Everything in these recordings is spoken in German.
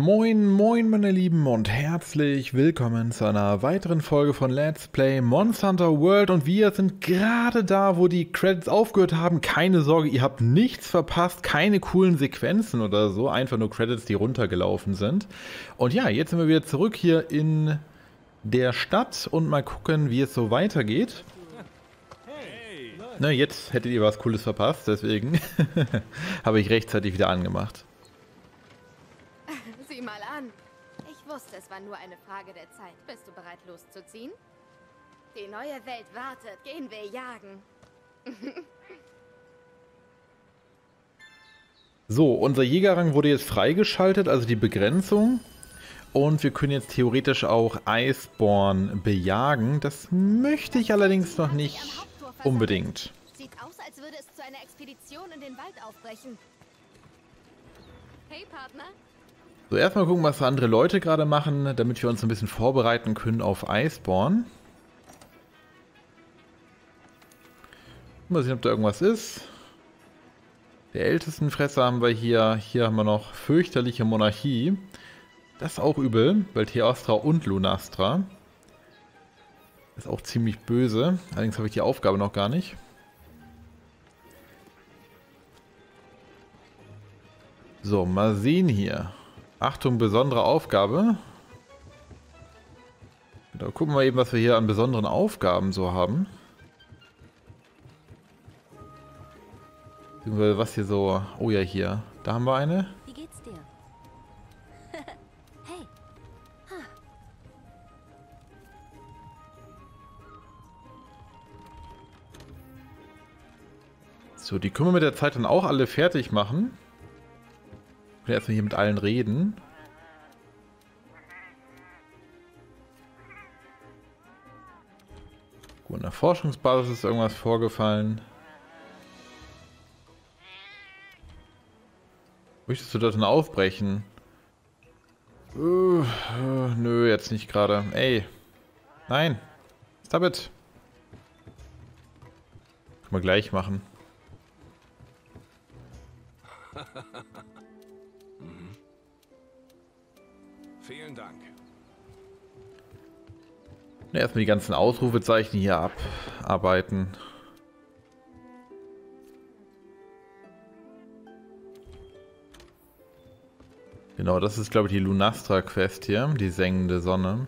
Moin, moin meine Lieben und herzlich willkommen zu einer weiteren Folge von Let's Play Monster Hunter World und wir sind gerade da, wo die Credits aufgehört haben. Keine Sorge, ihr habt nichts verpasst, keine coolen Sequenzen oder so, einfach nur Credits, die runtergelaufen sind. Und ja, jetzt sind wir wieder zurück hier in der Stadt und mal gucken, wie es so weitergeht. Na, jetzt hättet ihr was Cooles verpasst, deswegen habe ich rechtzeitig wieder angemacht. Sieh mal an. Ich wusste, es war nur eine Frage der Zeit. Bist du bereit loszuziehen? Die neue Welt wartet. Gehen wir jagen. So, unser Jägerrang wurde jetzt freigeschaltet, also die Begrenzung. Und wir können jetzt theoretisch auch Iceborn bejagen. Das möchte ich allerdings noch nicht unbedingt. Sieht aus, als würde es zu einer Expedition in den Wald aufbrechen. Hey, Partner. So, erstmal gucken, was andere Leute gerade machen, damit wir uns ein bisschen vorbereiten können auf Iceborn. Mal sehen, ob da irgendwas ist. Der Ältestenfresser haben wir hier. Hier haben wir noch fürchterliche Monarchie. Das ist auch übel, weil Theostra und Lunastra. Ist auch ziemlich böse. Allerdings habe ich die Aufgabe noch gar nicht. So, mal sehen hier. Achtung, besondere Aufgabe. Da gucken wir eben, was wir hier an besonderen Aufgaben so haben. Was hier so... Oh ja, hier. Da haben wir eine. Wie geht's dir? hey. So, die können wir mit der Zeit dann auch alle fertig machen. Ich will erstmal hier mit allen reden. Gut, in der Forschungsbasis ist irgendwas vorgefallen. Möchtest du das denn aufbrechen? Uh, nö, jetzt nicht gerade. Ey. Nein. Stop it. Können wir gleich machen. Vielen Dank. Erstmal die ganzen Ausrufezeichen hier abarbeiten. Genau, das ist glaube ich die Lunastra-Quest hier, die sengende Sonne.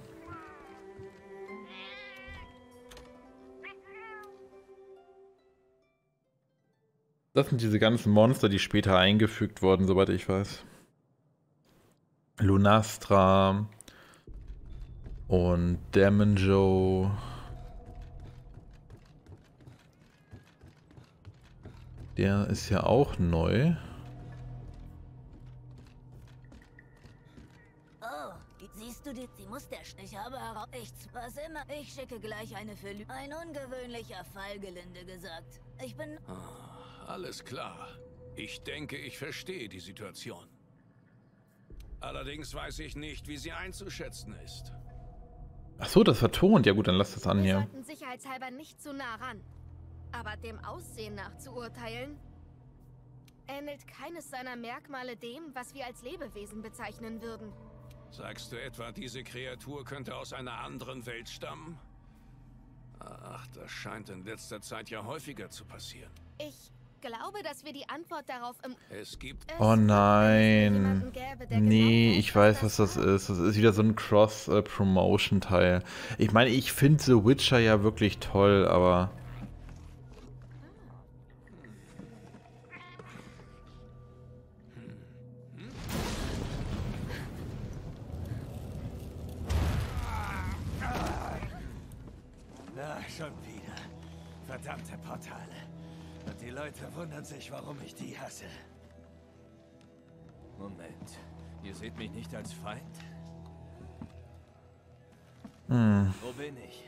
Das sind diese ganzen Monster, die später eingefügt wurden, soweit ich weiß. Lunastra und Damonjo. Der ist ja auch neu. Oh, siehst du die, die Mustersch? Ich habe heraus... Ich, was immer. Ich schicke gleich eine für Lü Ein ungewöhnlicher Fall, gelinde gesagt. Ich bin... Ah, alles klar. Ich denke, ich verstehe die Situation. Allerdings weiß ich nicht, wie sie einzuschätzen ist. Ach so, das vertont. Ja gut, dann lass das an Wir hier. sollten sicherheitshalber nicht zu nah ran. Aber dem Aussehen nach zu urteilen, ähnelt keines seiner Merkmale dem, was wir als Lebewesen bezeichnen würden. Sagst du etwa, diese Kreatur könnte aus einer anderen Welt stammen? Ach, das scheint in letzter Zeit ja häufiger zu passieren. Ich glaube, dass wir die Antwort darauf im... Es gibt... Oh nein. Nee, genau ich weiß, was das ist. Das ist wieder so ein Cross-Promotion-Teil. Ich meine, ich finde The Witcher ja wirklich toll, aber... wundern sich, warum ich die hasse. Moment. Ihr seht mich nicht als Feind? Hm. Wo bin ich?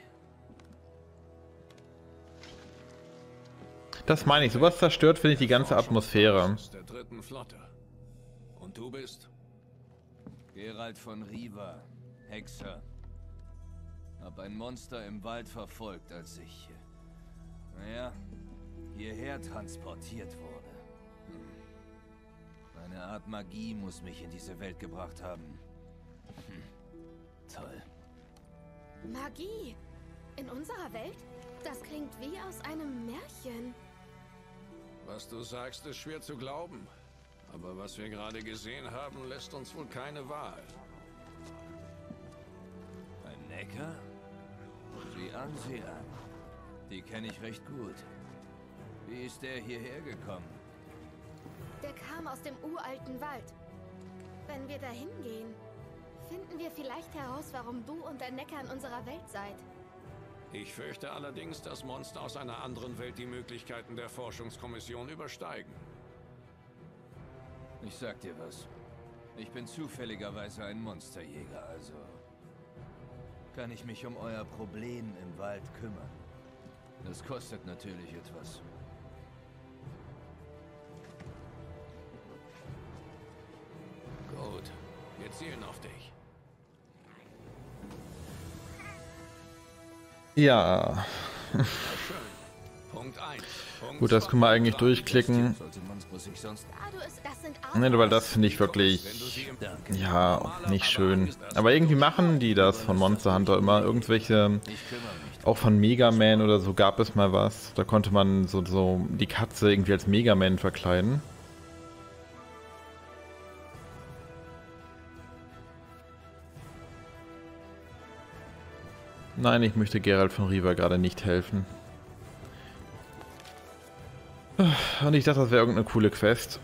Das meine ich. Sowas zerstört, finde ich, die ganze Atmosphäre. Der dritten Flotte. Und du bist? Gerald von Riva, Hexer. Hab ein Monster im Wald verfolgt, als ich, naja, hierher transportiert wurde. Hm. Eine Art Magie muss mich in diese Welt gebracht haben. Hm. Toll. Magie? In unserer Welt? Das klingt wie aus einem Märchen. Was du sagst, ist schwer zu glauben. Aber was wir gerade gesehen haben, lässt uns wohl keine Wahl. Ein Necker? Sieh an, sieh an. Die kenne ich recht gut. Wie ist der hierher gekommen? Der kam aus dem uralten Wald. Wenn wir dahin gehen, finden wir vielleicht heraus, warum du und der Necker in unserer Welt seid. Ich fürchte allerdings, dass Monster aus einer anderen Welt die Möglichkeiten der Forschungskommission übersteigen. Ich sag dir was. Ich bin zufälligerweise ein Monsterjäger, also kann ich mich um euer Problem im Wald kümmern. Das kostet natürlich etwas. Gut, wir zielen auf dich. Ja. Schön. Punkt 1. Punkt Gut, das können wir eigentlich durchklicken. Ne, weil das finde ich wirklich, ja, nicht schön. Aber irgendwie machen die das von Monster Hunter immer. Irgendwelche, auch von Mega Man oder so gab es mal was. Da konnte man so, so die Katze irgendwie als Mega Man verkleiden. Nein, ich möchte Gerald von Riva gerade nicht helfen. Und ich dachte, das wäre irgendeine coole Quest.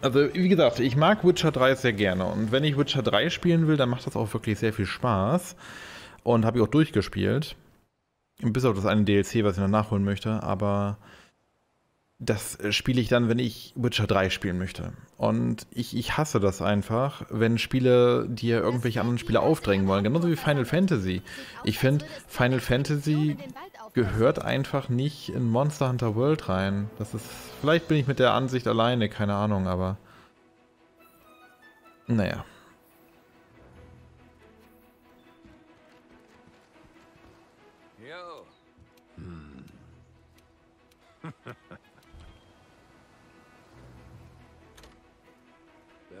Also, wie gesagt, ich mag Witcher 3 sehr gerne. Und wenn ich Witcher 3 spielen will, dann macht das auch wirklich sehr viel Spaß. Und habe ich auch durchgespielt. Bis auf das eine DLC, was ich noch nachholen möchte. Aber das spiele ich dann, wenn ich Witcher 3 spielen möchte. Und ich, ich hasse das einfach, wenn Spiele dir irgendwelche anderen Spiele aufdrängen wollen. Genauso wie Final Fantasy. Ich finde, Final Fantasy gehört einfach nicht in Monster Hunter World rein. Das ist. Vielleicht bin ich mit der Ansicht alleine, keine Ahnung, aber. Naja. Jo.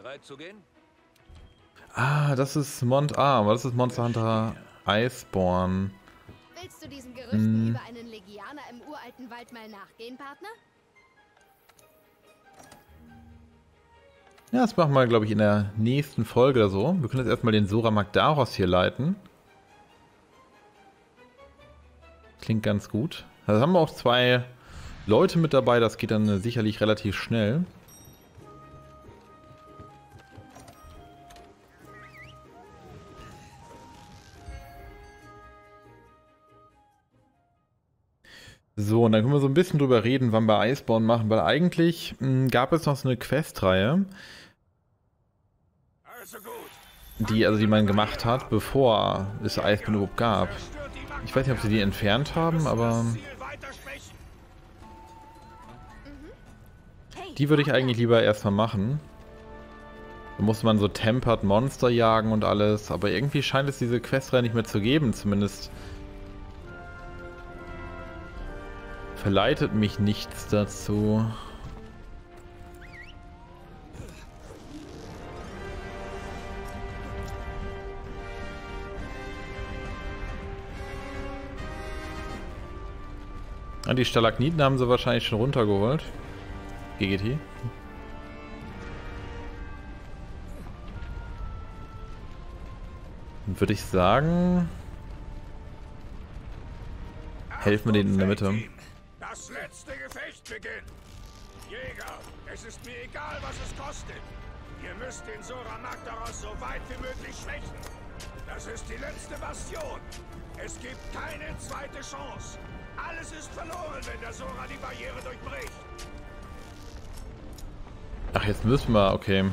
Bereit zu gehen? Ah, das ist Mont. Ah, aber das ist Monster Hunter Iceborne. Willst du diesen Gerüchten Mm. über einen Legianer im uralten Wald mal nachgehen, Partner? Ja, das machen wir, glaube ich, in der nächsten Folge oder so. Wir können jetzt erstmal den Sora Magdaros hier leiten. Klingt ganz gut. Da haben wir auch zwei Leute mit dabei, das geht dann sicherlich relativ schnell. So, und dann können wir so ein bisschen drüber reden, wann wir Iceborne machen, weil eigentlich mh, gab es noch so eine Questreihe, die, also die man gemacht hat, bevor es Iceborne überhaupt gab. Ich weiß nicht, ob sie die entfernt haben, aber die würde ich eigentlich lieber erstmal machen. Da muss man so Tempered Monster jagen und alles, aber irgendwie scheint es diese Questreihe nicht mehr zu geben, zumindest verleitet mich nichts dazu. Ah, die Stalagniten haben sie wahrscheinlich schon runtergeholt. GGT. Dann würde ich sagen, helfen wir denen in der Mitte. Beginnt. Jäger, es ist mir egal, was es kostet. Ihr müsst den Sora Magdaros so weit wie möglich schwächen. Das ist die letzte Bastion. Es gibt keine zweite Chance. Alles ist verloren, wenn der Sora die Barriere durchbricht. Ach, jetzt müssen wir, okay.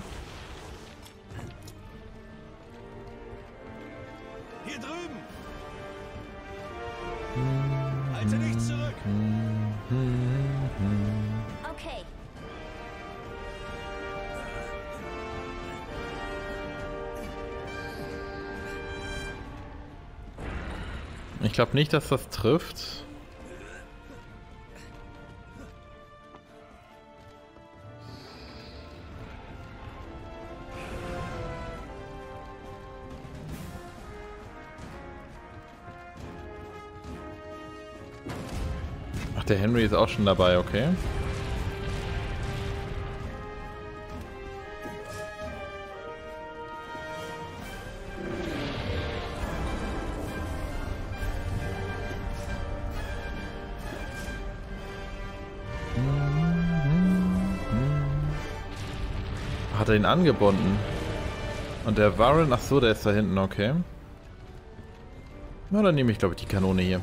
Ich glaube nicht, dass das trifft. Ach, der Henry ist auch schon dabei, okay. Er ihn angebunden? Und der Warren, ach so, der ist da hinten, okay. Na, dann nehme ich, glaube ich, die Kanone hier.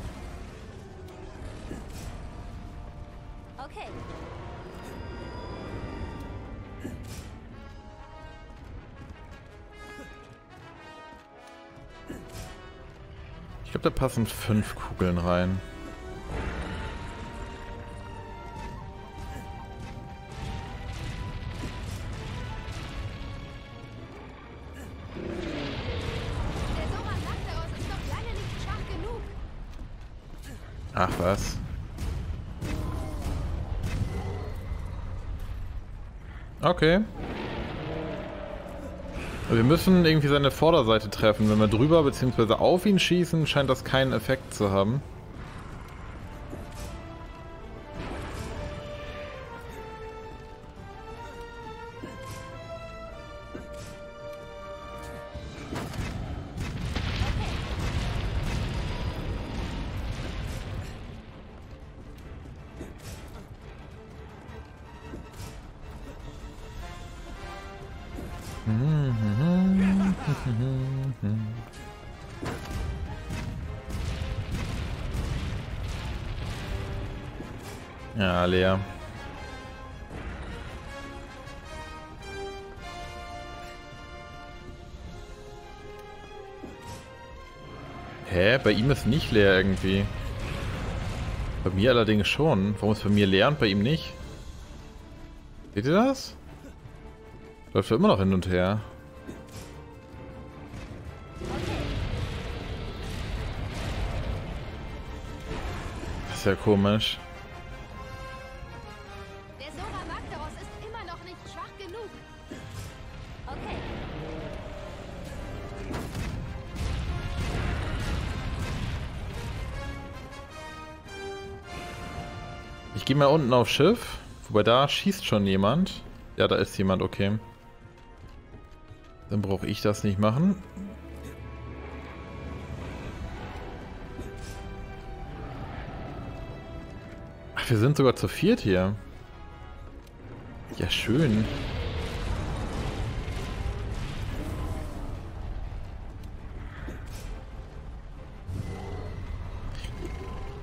Okay. Ich glaube, da passen fünf Kugeln rein. Ach was. Okay. Wir müssen irgendwie seine Vorderseite treffen. Wenn wir drüber bzw. auf ihn schießen, scheint das keinen Effekt zu haben. Ja, leer. Hä? Bei ihm ist nicht leer irgendwie. Bei mir allerdings schon. Warum ist bei mir leer und bei ihm nicht? Seht ihr das? Läuft er immer noch hin und her. Das ist ja komisch. Der Sora Magdaros ist immer noch nicht schwach genug. Okay. Ich gehe mal unten aufs Schiff. Wobei da schießt schon jemand. Ja, da ist jemand, okay. Dann brauche ich das nicht machen. Ach, wir sind sogar zu viert hier. Ja, schön.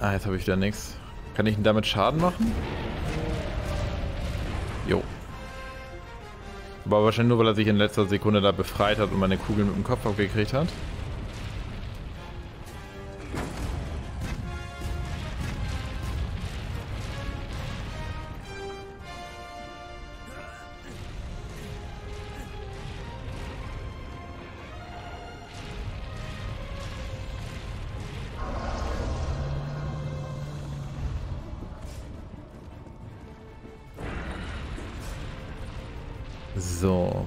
Ah, jetzt habe ich wieder nichts. Kann ich ihn damit Schaden machen? Aber wahrscheinlich nur, weil er sich in letzter Sekunde da befreit hat und meine Kugel mit dem Kopf abgekriegt hat.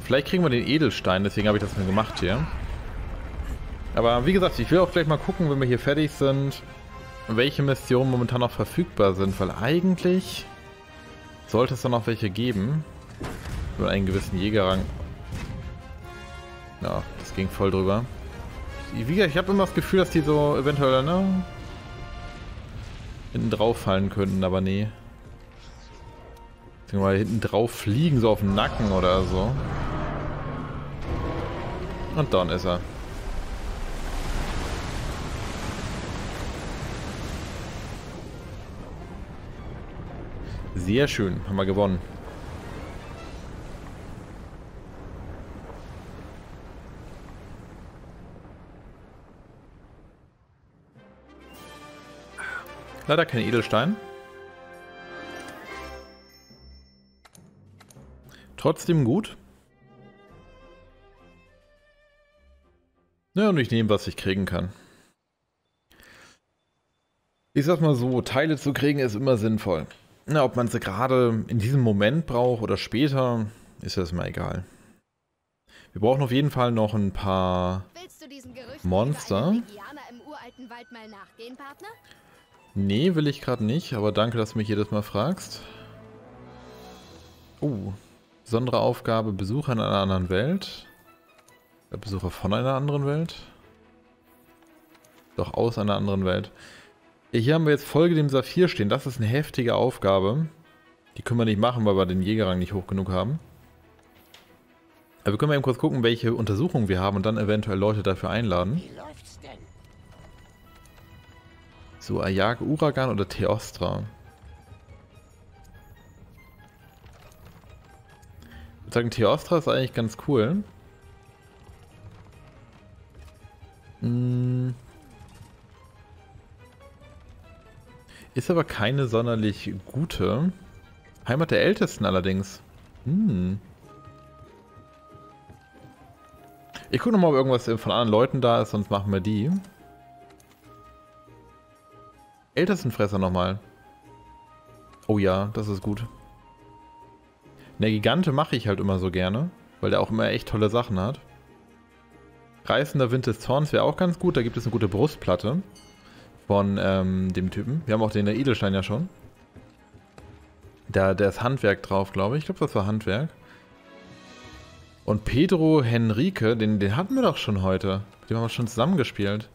Vielleicht kriegen wir den Edelstein, deswegen habe ich das mir gemacht hier. Aber wie gesagt, ich will auch gleich mal gucken, wenn wir hier fertig sind, welche Missionen momentan noch verfügbar sind, weil eigentlich sollte es da noch welche geben. Über einen gewissen Jägerrang. Ja, das ging voll drüber. Wie gesagt, ich habe immer das Gefühl, dass die so eventuell, ne? Hinten drauf fallen könnten, aber nee. Denk mal hinten drauf fliegen, so auf den Nacken oder so. Und dann ist er. Sehr schön, haben wir gewonnen. Leider kein Edelstein. Trotzdem gut. Ja, und ich nehme, was ich kriegen kann. Ich sag mal so, Teile zu kriegen ist immer sinnvoll. Na, ob man sie gerade in diesem Moment braucht oder später, ist das mal egal. Wir brauchen auf jeden Fall noch ein paar Monster? über einen Veganer im uralten Wald mal nachgehen, Partner? Nee, will ich gerade nicht, aber danke, dass du mich jedes Mal fragst. Oh, besondere Aufgabe, Besucher in einer anderen Welt. Der Besucher von einer anderen Welt. Doch aus einer anderen Welt. Hier haben wir jetzt Folge dem Saphir stehen. Das ist eine heftige Aufgabe. Die können wir nicht machen, weil wir den Jägerrang nicht hoch genug haben. Aber wir können mal eben kurz gucken, welche Untersuchungen wir haben und dann eventuell Leute dafür einladen. Wie läuft's denn? So, Ayag, Uragan oder Theostra? Ich würde sagen, Theostra ist eigentlich ganz cool. Ist aber keine sonderlich gute. Heimat der Ältesten allerdings. Hm. Ich gucke nochmal, ob irgendwas von anderen Leuten da ist, sonst machen wir die. Ältestenfresser nochmal. Oh ja, das ist gut. Der Gigante mache ich halt immer so gerne, weil der auch immer echt tolle Sachen hat. Reißender Wind des Zorns wäre auch ganz gut, da gibt es eine gute Brustplatte von ähm, dem Typen. Wir haben auch den der Edelstein ja schon. Da, da ist Handwerk drauf, glaube ich. Ich glaube, das war Handwerk. Und Pedro Henrique, den, den hatten wir doch schon heute. Den haben wir schon zusammengespielt.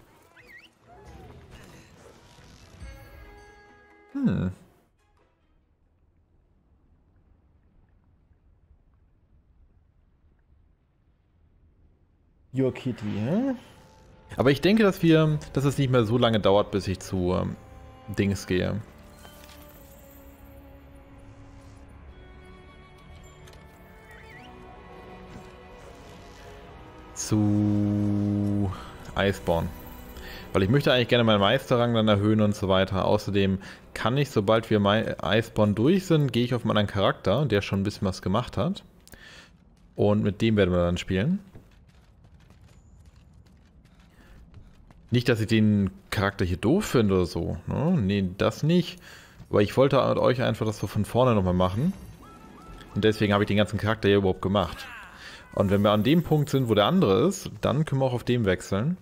Hm. Your Kitty, hä? Aber ich denke, dass wir, dass es nicht mehr so lange dauert, bis ich zu ähm, Dings gehe. Zu Iceborne. Weil ich möchte eigentlich gerne meinen Meisterrang dann erhöhen und so weiter. Außerdem kann ich, sobald wir Iceborne durch sind, gehe ich auf meinen Charakter, der schon ein bisschen was gemacht hat. Und mit dem werden wir dann spielen. Nicht, dass ich den Charakter hier doof finde oder so. Ne? Nee, das nicht. Aber ich wollte euch einfach das so von vorne nochmal machen. Und deswegen habe ich den ganzen Charakter hier überhaupt gemacht. Und wenn wir an dem Punkt sind, wo der andere ist, dann können wir auch auf dem wechseln.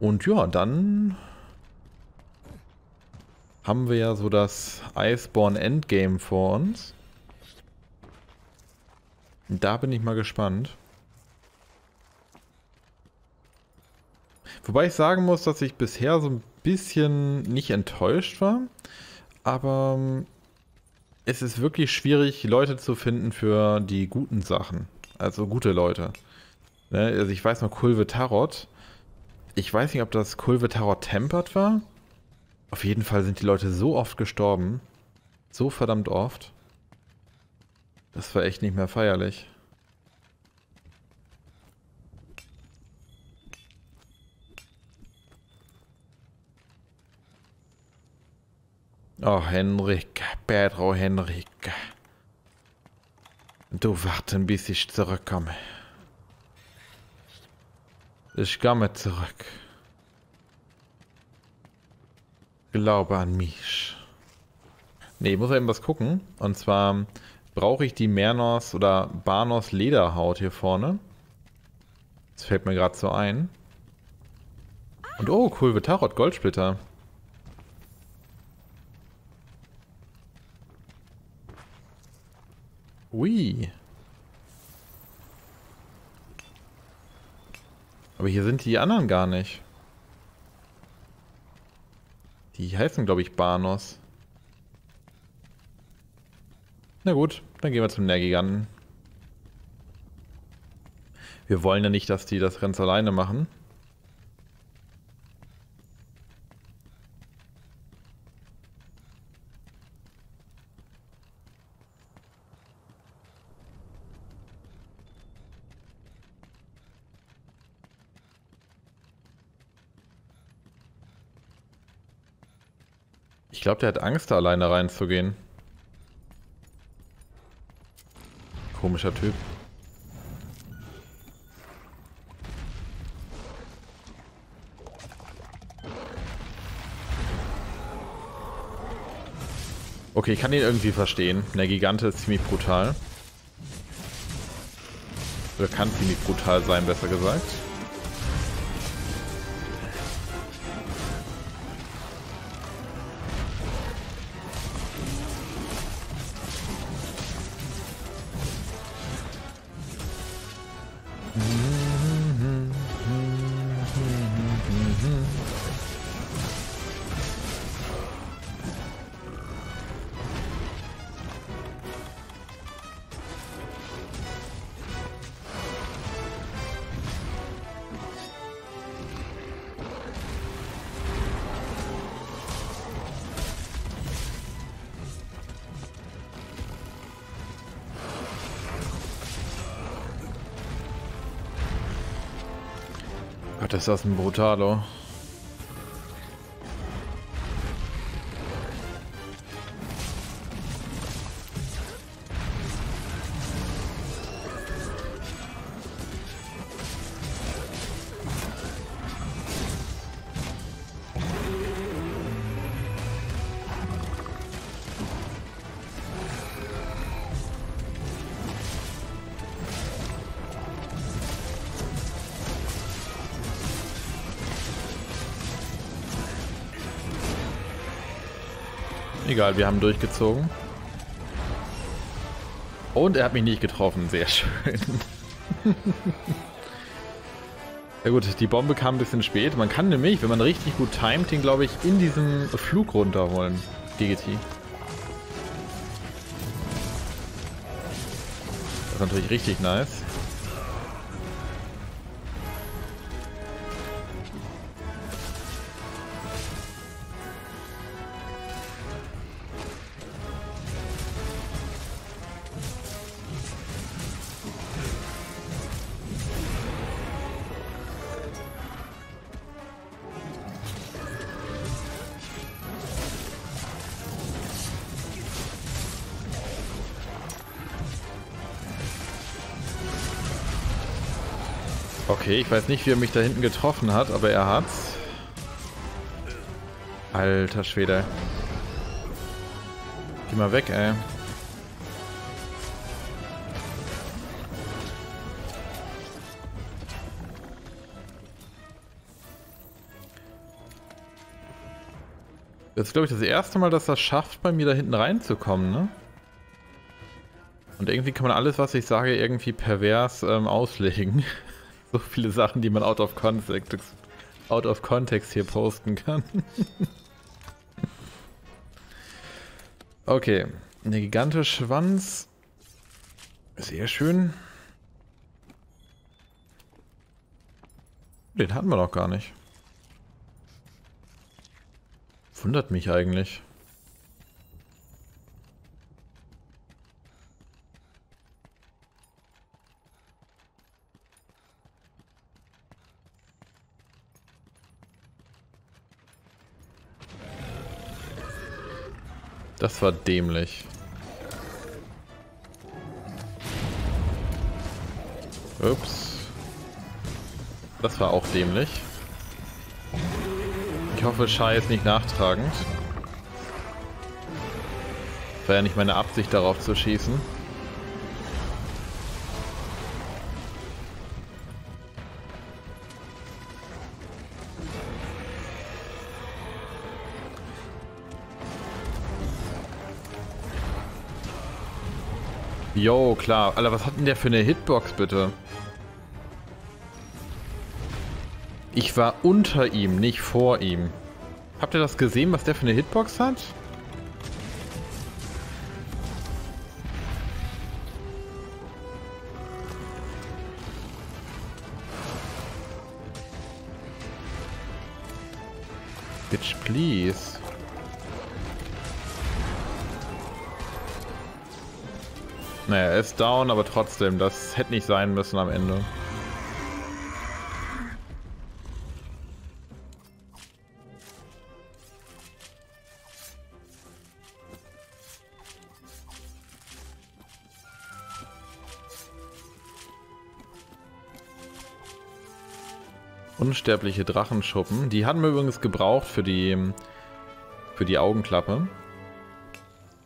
Und ja, dann haben wir ja so das Iceborne Endgame vor uns. Da bin ich mal gespannt. Wobei ich sagen muss, dass ich bisher so ein bisschen nicht enttäuscht war. Aber ähm, es ist wirklich schwierig, Leute zu finden für die guten Sachen. Also gute Leute. Ne? Also ich weiß noch Kulve Tarot. Ich weiß nicht, ob das Kulve Tarot Tempered war. Auf jeden Fall sind die Leute so oft gestorben. So verdammt oft. Das war echt nicht mehr feierlich. Oh, Henrik, Pedro Henrik. Du warten, bis ich zurückkomme. Ich komme zurück. Glaube an mich. Ne, ich muss eben was gucken. Und zwar brauche ich die Mernos oder Barnos Lederhaut hier vorne. Das fällt mir gerade so ein. Und oh, cool, Tarot Goldsplitter. Ui. Aber hier sind die anderen gar nicht. Die heißen, glaube ich, Banos. Na gut, dann gehen wir zum Nährgiganten. Wir wollen ja nicht, dass die das Rennen alleine machen. Glaube, der hat Angst, da alleine reinzugehen. Komischer Typ. Okay, ich kann ihn irgendwie verstehen. Der Gigante ist ziemlich brutal. Oder kann ziemlich brutal sein, besser gesagt. Gott, ist das ein Brutalo. Egal, wir haben durchgezogen. Und er hat mich nicht getroffen. Sehr schön. ja gut, die Bombe kam ein bisschen spät. Man kann nämlich, wenn man richtig gut timet, den glaube ich in diesem Flug runterholen. DGT. Das ist natürlich richtig nice. Okay, ich weiß nicht, wie er mich da hinten getroffen hat, aber er hat's. Alter Schwede. Geh mal weg, ey. Das ist, glaube ich, das erste Mal, dass das schafft, bei mir da hinten reinzukommen, ne? Und irgendwie kann man alles, was ich sage, irgendwie pervers ähm, auslegen. so viele Sachen, die man out of context, out of context hier posten kann. okay, der gigantische Schwanz. Sehr schön. Den hatten wir noch gar nicht. Wundert mich eigentlich. Das war dämlich. Ups. Das war auch dämlich. Ich hoffe, Shai ist nicht nachtragend. War ja nicht meine Absicht, darauf zu schießen. Jo, klar. Alter, was hat denn der für eine Hitbox, bitte? Ich war unter ihm, nicht vor ihm. Habt ihr das gesehen, was der für eine Hitbox hat? Bitch, please. Naja, er ist down, aber trotzdem, das hätte nicht sein müssen am Ende. Unsterbliche Drachenschuppen. Die hatten wir übrigens gebraucht für die, für die Augenklappe.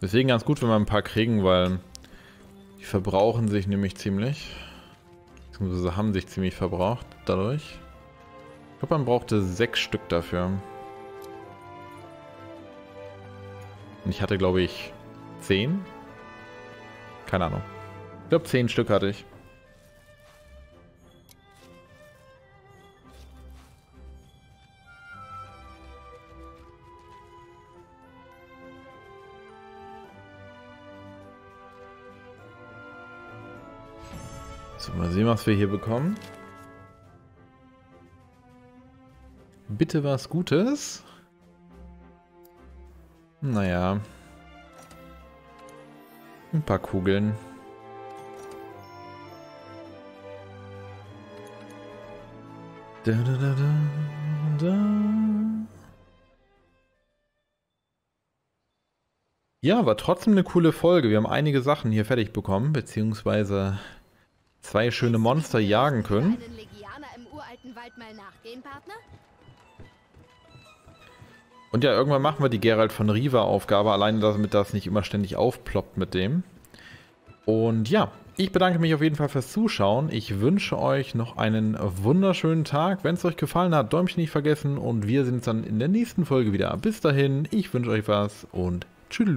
Deswegen ganz gut, wenn wir ein paar kriegen, weil die verbrauchen sich nämlich ziemlich. Beziehungsweise haben sich ziemlich verbraucht dadurch. Ich glaube, man brauchte sechs Stück dafür. Und ich hatte, glaube ich, zehn? Keine Ahnung. Ich glaube, zehn Stück hatte ich. So, mal sehen, was wir hier bekommen. Bitte was Gutes. Naja. Ein paar Kugeln. Da, da, da, da, da. Ja, war trotzdem eine coole Folge. Wir haben einige Sachen hier fertig bekommen, beziehungsweise zwei schöne Monster jagen können. Und ja, irgendwann machen wir die Gerald von Riva Aufgabe, alleine damit das nicht immer ständig aufploppt mit dem. Und ja, ich bedanke mich auf jeden Fall fürs Zuschauen. Ich wünsche euch noch einen wunderschönen Tag. Wenn es euch gefallen hat, Däumchen nicht vergessen und wir sehen uns dann in der nächsten Folge wieder. Bis dahin, ich wünsche euch was und tschüss.